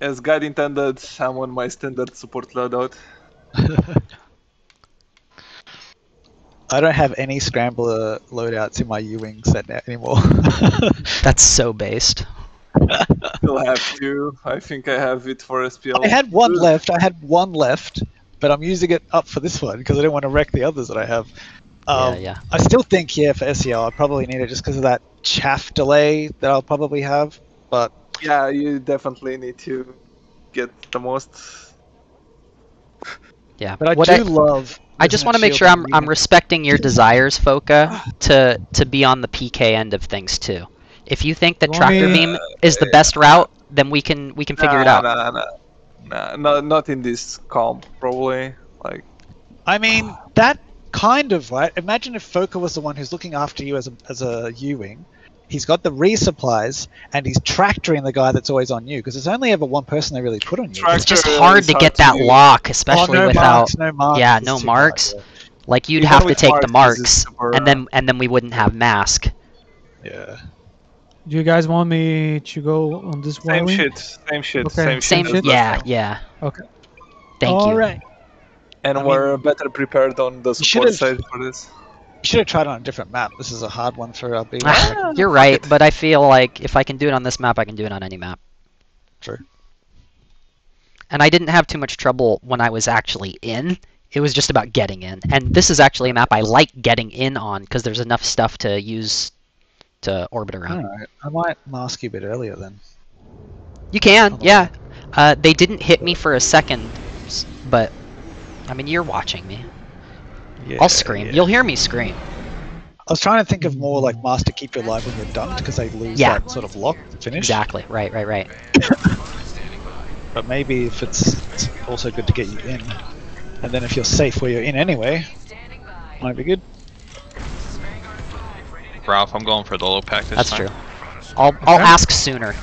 As God intended, I'm on my standard support loadout. I don't have any scrambler loadouts in my U-wing set now anymore. That's so based. Still have to. I think I have it for SPL. I had one left. I had one left, but I'm using it up for this one because I don't want to wreck the others that I have. Um, yeah, yeah. I still think, yeah, for SEO, I probably need it just because of that chaff delay that I'll probably have. But Yeah, you definitely need to get the most. Yeah. but I What do I, love. I just want to make sure I'm I'm respecting your desires, Foka, to to be on the PK end of things too. If you think that Well, I tractor mean, beam uh, is the best route, then we can we can figure it Nah, out. Nah, nah, nah, nah, not in this comp, probably. Like, I mean, that kind of right. Imagine if Foka was the one who's looking after you as a as a U-wing. He's got the resupplies and he's tractoring the guy that's always on you because there's only ever one person they really put on you. Track- It's just Tractor hard to hard get to that do. lock, Oh, especially no without marks, no marks. yeah, no too marks. hard, like you'd Even have to take the marks, this is marks, super, and then uh, and then we wouldn't have mask. Yeah. yeah. Do you guys want me to go on this one? same Y-wing? shit, same shit, Okay. same, Same, shit. yeah, last yeah. Okay. Thank All you. right. And I we're better prepared on the support side for this. You should have tried on a different map. This is a hard one for RB. Ah, You're right, but I feel like if I can do it on this map, I can do it on any map. True. And I didn't have too much trouble when I was actually in. It was just about getting in. And this is actually a map I like getting in on because there's enough stuff to use to orbit around. Alright, I might mask you a bit earlier then. You can, yeah. Uh, they didn't hit me for a second, but I mean, you're watching me. Yeah, I'll scream. yeah. You'll hear me scream. I was trying to think of more like Master Keep You Alive when you're dunked because they lose Yeah. that sort of lock to finish. Exactly. Right, right, right. But maybe if it's, it's also good to get you in, and then if you're safe where you're in anyway, might be good. Ralph, I'm going for the low pack this That's time. true. I'll I'll Okay. ask sooner.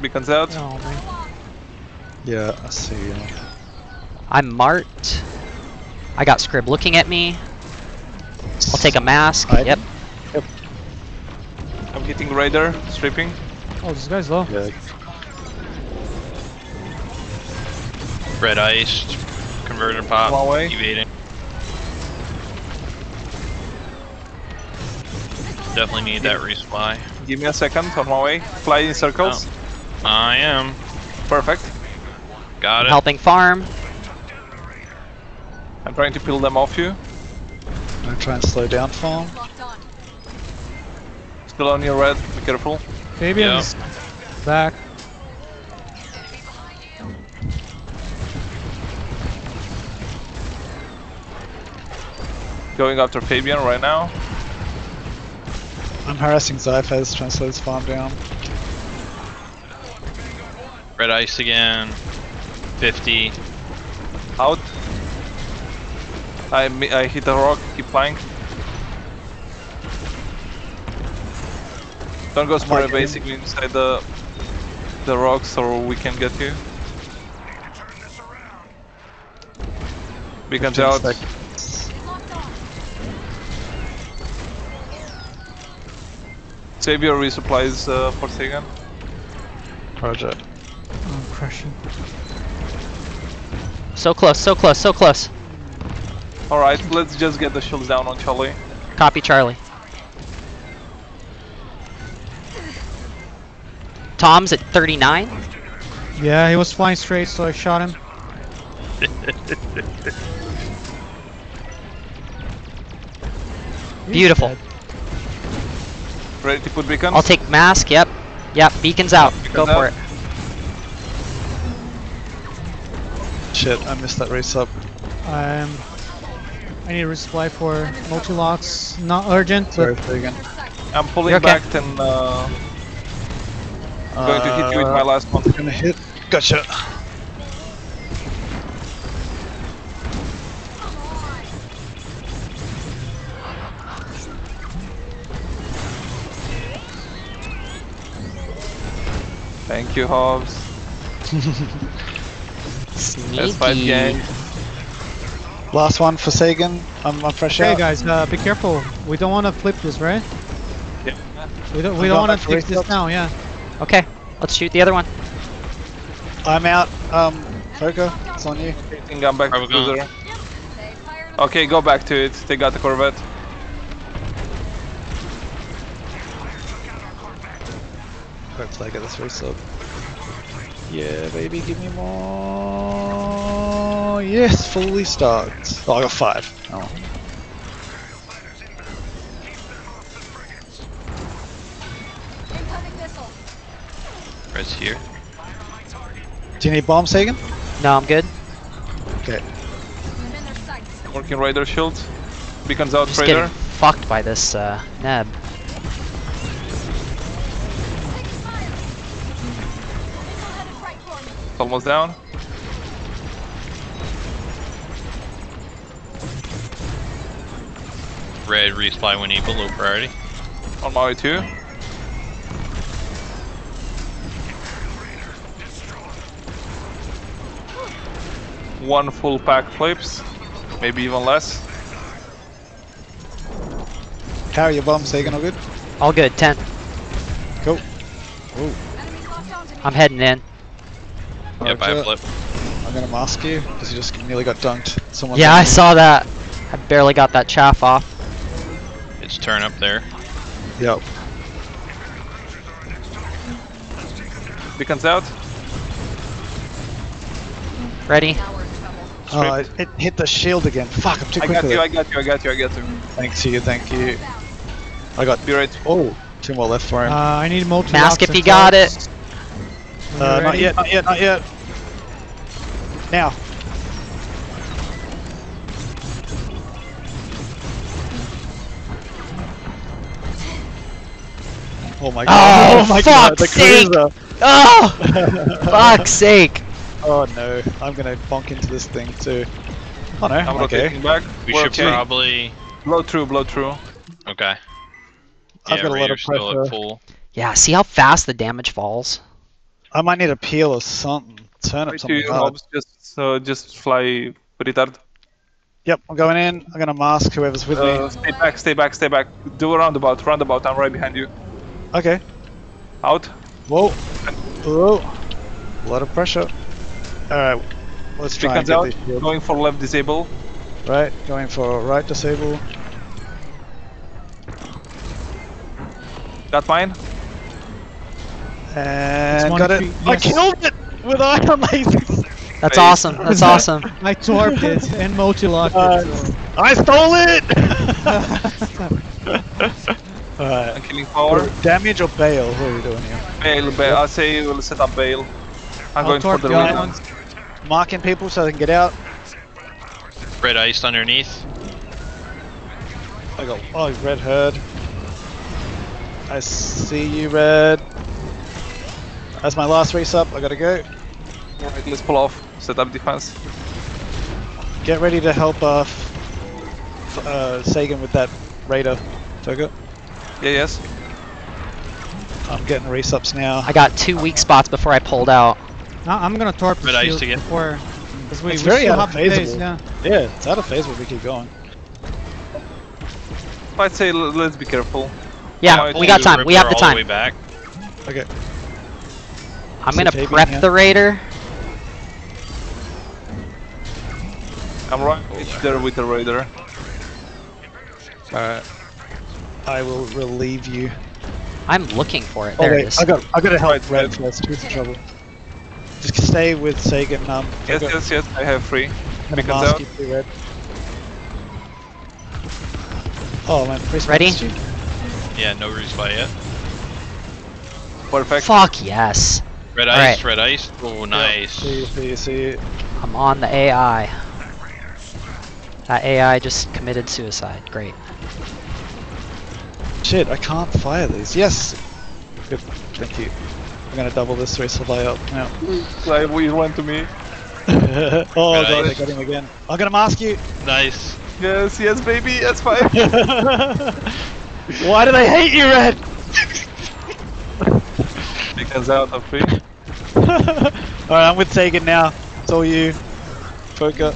Beacons out. Oh man. Yeah, I see. Yeah. I'm marked. I got Scrib looking at me. I'll take a mask. Hide. Yep. I'm hitting Raider, stripping. Oh, this guy's low. Yeah. Red ice, converter pop, One way. evading. Definitely need that resupply. Give me a second on my way. Fly in circles. Oh. I am. Perfect. Got it. Helping farm. I'm trying to peel them off you. I'm trying to slow down farm. Still on your red. Be careful. Fabian's back. Going after Fabian right now. I'm harassing Zyphaz, trying to slow his farm down. Red ice again. 50. Out. I I hit a rock. Keep flying. Don't go spray Might- basically inside the the rocks, or we can get you. Beacons 15 out. seconds. Save your resupplies uh, for Sagan. Roger. I'm crushing. So close, so close, so close. Alright, let's just get the shields down on Charlie. Copy Charlie. Tom's at 39. Yeah, he was flying straight, so I shot him. Beautiful. Ready to put beacons? I'll take mask. Yep. Yep. Beacons out. Go Beacons for it. Shit, I missed that resub. Um, I need a resupply for multi-locks. Not urgent, Sorry, but Fagan. I'm pulling okay. back and uh, going to hit you with my Uh, last one. Gonna hit. Gotcha. Thank you, Hobbes. That's five Sneaky. gang. Last one for Sagan. I'm, I'm fresh hey out. guys, uh, be careful. We don't want to flip this, right? Yeah. We don't, I'm we don't want to to fix this now, yeah. Okay, let's shoot the other one. I'm out. Um, Foka, it's on you. I think I'm back Are to going- Okay, go back to it. They got the Corvette. Hopefully I get this race up. Yeah, baby, give me more. Yes, fully stocked. Oh, I got five. Oh. Incoming missile. Red's here. Do you need bomb, Sagan? No, I'm good. Okay. I'm in their sights. Working Raider shield. Beacons out, Just Raider. getting fucked by this uh, neb. Almost down. Red resupply when need below priority. On my way too. One full pack flips. Maybe even less. How are your bombs, Sagan? All good? All good, 10. Cool. Enemies locked onto me. I'm heading in. Yep, I Roger. flip. I'm gonna mask you because you just nearly got dunked. Someone. Yeah, I saw that. I barely got that chaff off. It's turn up there. Yep. Beacons out. Ready? Now we're in trouble. Oh, it, it hit the shield again. Fuck, I'm too I quick got you. I got you, I got you, I got you. Thanks you, thank you. I got. Be right. Oh, two more left for Uh, him. I need multi Mask if you got it. Uh, not yet, not yet, not yet. Now. Oh my god. Oh, Oh, my fuck's god, the sake. cruiser. Oh! Fuck's sake! Oh no, I'm gonna bonk into this thing too. Oh no, I'm okay. back. We We're should okay. probably. blow through, blow through. Okay. I've yeah, got a lot of Raider's still pressure. at full. Yeah, see how fast the damage falls? I might need a peel or something. Turn up to something hard. Just, uh, just fly retard. Yep, I'm going in. I'm gonna mask whoever's with Uh, me. stay back, stay back, stay back. Do a roundabout, roundabout. I'm right behind you. Okay. Out. Whoa. Whoa. A lot of pressure. Alright. Let's try and get out. Going for left disable. Right, going for right disable. Got mine. And got it. feet, I killed it with ion lasers. That's Hey. awesome. That's awesome. I torped it and multi-locked Uh, it. so- I stole it. Alright. I'm killing power. Damage or bail? What are you doing here? Bail, bail. I'll say we'll set up bail. I'm I'll going for torp the the lead. ones. Marking people so they can get out. Red iced underneath. I got oh red herd. I see you, red. That's my last race up. I gotta go. Alright, let's pull off. Set up defense. Get ready to help uh, f- f- uh Sagan with that raider. Toga. Yeah, yes. I'm getting race ups now. I got two weak spots before I pulled out. I- I'm gonna torp the Red ice shield again. before. Because we, It's we very still have the unfazable. phase, yeah. Yeah, it's out of phase, but we keep going. I'd say let's be careful. Yeah, we got time. We have the all the way time. back. Okay. I'm gonna prep yeah. the raider. I'm right there with the raider. Alright. I will relieve you. I'm looking for it. Oh There it wait, is. I got I gotta help Right, red red. first. Who's in trouble? Just stay with Sagan. Um, Yes, Toga. yes, yes. I have three. I'm gonna mask out. you too, red. Oh man, race Ready? Yeah, no resupply yet. Perfect. Fuck yes. Red All ice, right. red ice. Oh, nice. See, see, see. I'm on the AI. That AI just committed suicide. Great. Shit, I can't fire these. Yes! Good, thank you. I'm gonna double this race supply up now. Like, we went to me. oh god, Nice. they got him again. I'm gonna mask you! Nice. Yes, yes, baby. That's fine. Why do they hate you, Red? Beacons out of three. Alright, I'm with Sagan now. It's all you. Poker.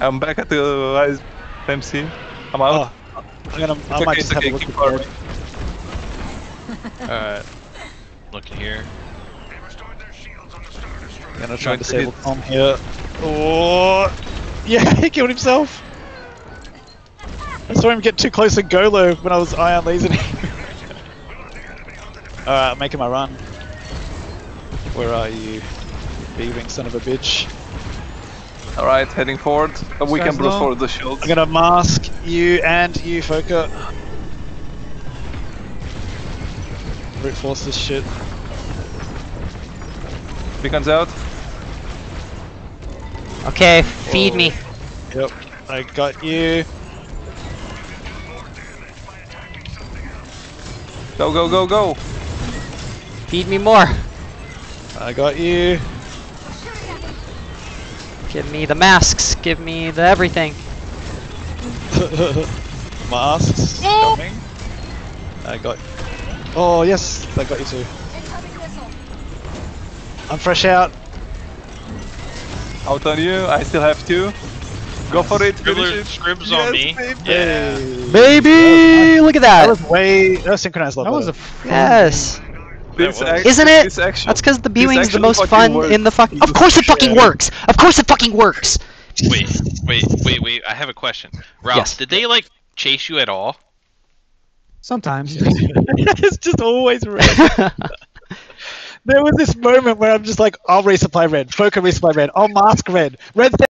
I'm back at the ice MC. I'm out. Oh, I'm gonna. I It's might okay, just it's have okay. a look at firing. Red. Alright. Looking here. I'm gonna try and to disable. Tom here. Oh, yeah, he killed himself. I saw him get too close to Golo when I was ion lasering. Alright, I'm making my run. Where are you? B-wing son of a bitch. Alright, heading forward. Uh, we can Sky's brute forward the shields. I'm gonna mask you and you, Foka. Brute force this shit. Beacons out. Okay, feed me. Yep, I got you. Go, go, go, go. Feed me more. I got you. Give me the masks. Give me the everything. Masks coming. I got. Oh yes, I got you too. I'm fresh out. Out on you. I still have two. Go for it. Finish Scribbler, it. Scribs Yes, on me. baby. Yeah. Baby, look at That that. was way. That was synchronized level. That was a. Yes. This was. Isn't it? This action. That's because the This B-wing's the most fun works. in the fuck. Of course it fucking works. Of course it fucking works. Wait, wait, wait, wait. I have a question. Ralph, Yes. did they like chase you at all? Sometimes. it's just always red. there was this moment where I'm just like, I'll resupply red, Foca resupply red, I'll mask red, red.